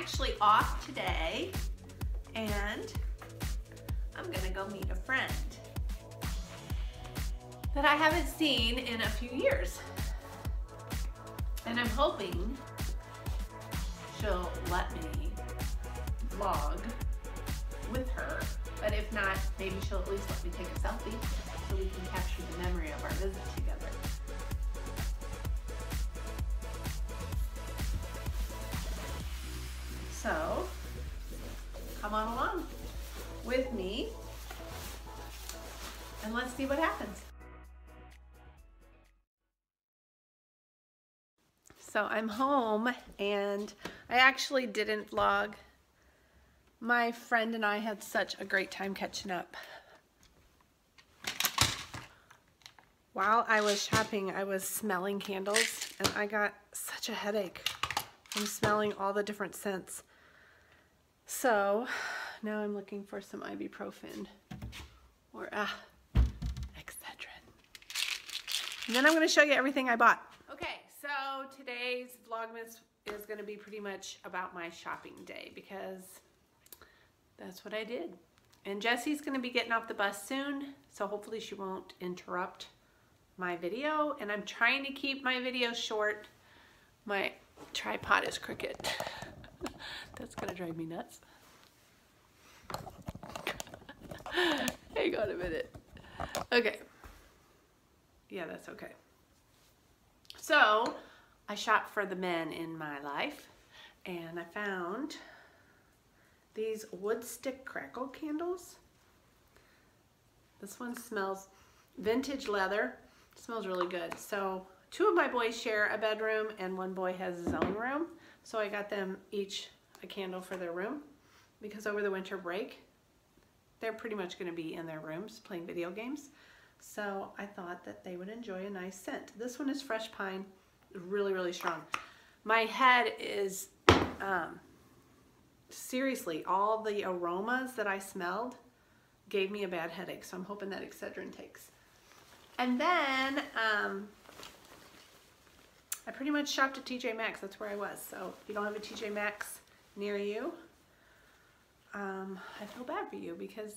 actually off today and I'm gonna go meet a friend that I haven't seen in a few years. And I'm hoping she'll let me vlog with her. But if not, maybe she'll at least let me take a selfie so we can capture the memory of our visit together. So, come on along with me and let's see what happens. So I'm home and I actually didn't vlog. My friend and I had such a great time catching up. While I was shopping, I was smelling candles and I got such a headache from smelling all the different scents. So now I'm looking for some ibuprofen or uh, Excedrin. And then I'm going to show you everything I bought. Okay, so today's Vlogmas is going to be pretty much about my shopping day because that's what I did. And Jessie's going to be getting off the bus soon, so hopefully she won't interrupt my video. And I'm trying to keep my video short. My tripod is crooked. That's gonna drive me nuts. On a minute. Okay. Yeah, that's okay. So, I shop for the men in my life and I found these wood stick crackle candles. This one smells vintage leather. smells really good. So two of my boys share a bedroom and one boy has his own room. So I got them each a candle for their room because over the winter break, they're pretty much gonna be in their rooms playing video games. So I thought that they would enjoy a nice scent. This one is fresh pine, really, really strong. My head is, um, seriously, all the aromas that I smelled gave me a bad headache. So I'm hoping that Excedrin takes. And then, um, I pretty much shopped at TJ Maxx. That's where I was. So if you don't have a TJ Maxx near you, um, I feel bad for you because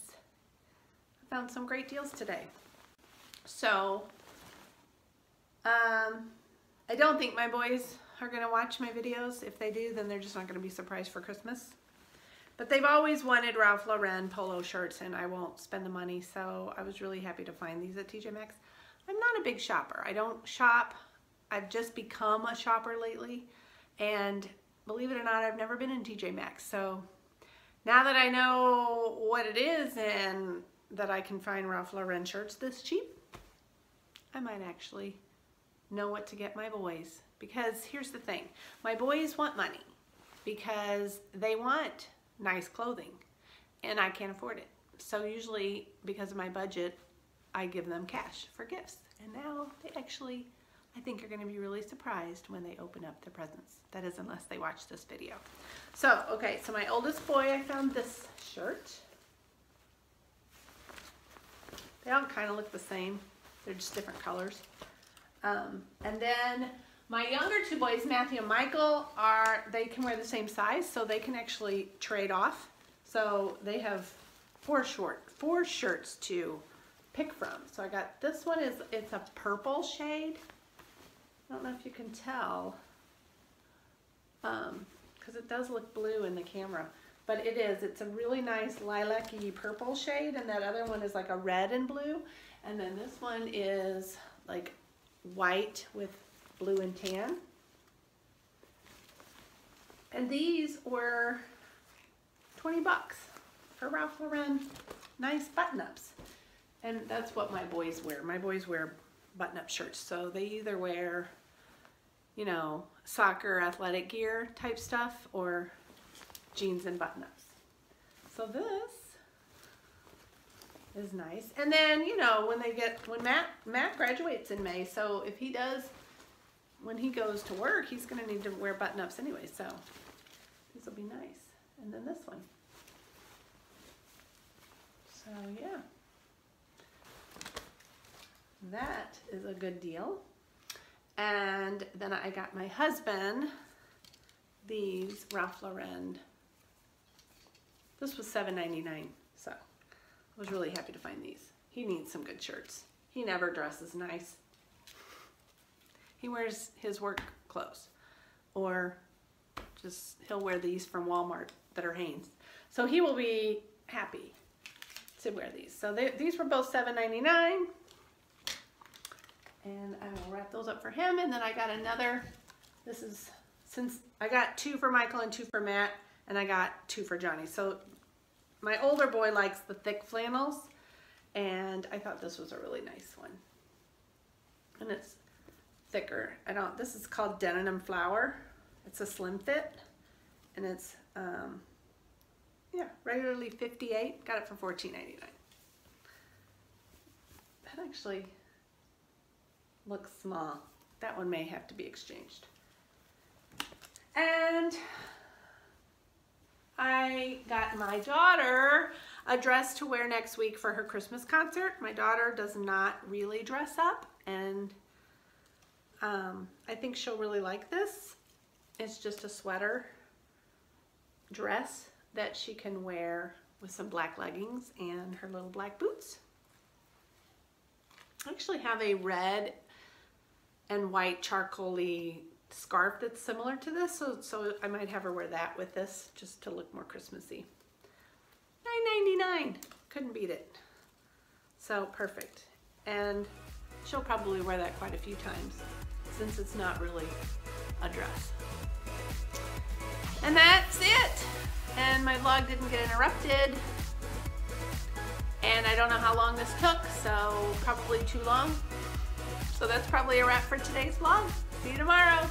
I found some great deals today. So um, I don't think my boys are going to watch my videos. If they do, then they're just not going to be surprised for Christmas. But they've always wanted Ralph Lauren polo shirts and I won't spend the money. So I was really happy to find these at TJ Maxx. I'm not a big shopper. I don't shop I've just become a shopper lately and believe it or not, I've never been in TJ Maxx. So now that I know what it is and that I can find Ralph Lauren shirts this cheap, I might actually know what to get my boys. Because here's the thing, my boys want money because they want nice clothing and I can't afford it. So usually because of my budget, I give them cash for gifts. And now they actually I think you're gonna be really surprised when they open up their presents. That is unless they watch this video. So, okay, so my oldest boy, I found this shirt. They all kind of look the same. They're just different colors. Um, and then my younger two boys, Matthew and Michael, are they can wear the same size, so they can actually trade off. So they have four short, four shirts to pick from. So I got this one is it's a purple shade. I don't know if you can tell, because um, it does look blue in the camera, but it is. It's a really nice lilac-y purple shade, and that other one is like a red and blue, and then this one is like white with blue and tan. And these were 20 bucks for Ralph Lauren nice button-ups. And that's what my boys wear. My boys wear button-up shirts, so they either wear you know, soccer athletic gear type stuff or jeans and button-ups. So this is nice. And then, you know, when they get, when Matt, Matt graduates in May, so if he does, when he goes to work, he's going to need to wear button-ups anyway, so these will be nice. And then this one. So, yeah. That is a good deal. And then I got my husband these Ralph Lauren. This was $7.99, so I was really happy to find these. He needs some good shirts. He never dresses nice. He wears his work clothes or just he'll wear these from Walmart that are Hanes. So he will be happy to wear these. So they, these were both $7.99 and I will wrap those up for him. And then I got another, this is, since I got two for Michael and two for Matt, and I got two for Johnny. So my older boy likes the thick flannels, and I thought this was a really nice one. And it's thicker. I don't, this is called Denim Flower. It's a slim fit, and it's, um, yeah, regularly 58. Got it for $14.99. That actually looks small. That one may have to be exchanged. And I got my daughter a dress to wear next week for her Christmas concert. My daughter does not really dress up and um, I think she'll really like this. It's just a sweater dress that she can wear with some black leggings and her little black boots. I actually have a red and white charcoaly scarf that's similar to this, so, so I might have her wear that with this just to look more Christmassy. $9.99, couldn't beat it. So perfect. And she'll probably wear that quite a few times since it's not really a dress. And that's it. And my vlog didn't get interrupted. And I don't know how long this took, so probably too long. So that's probably a wrap for today's vlog. See you tomorrow.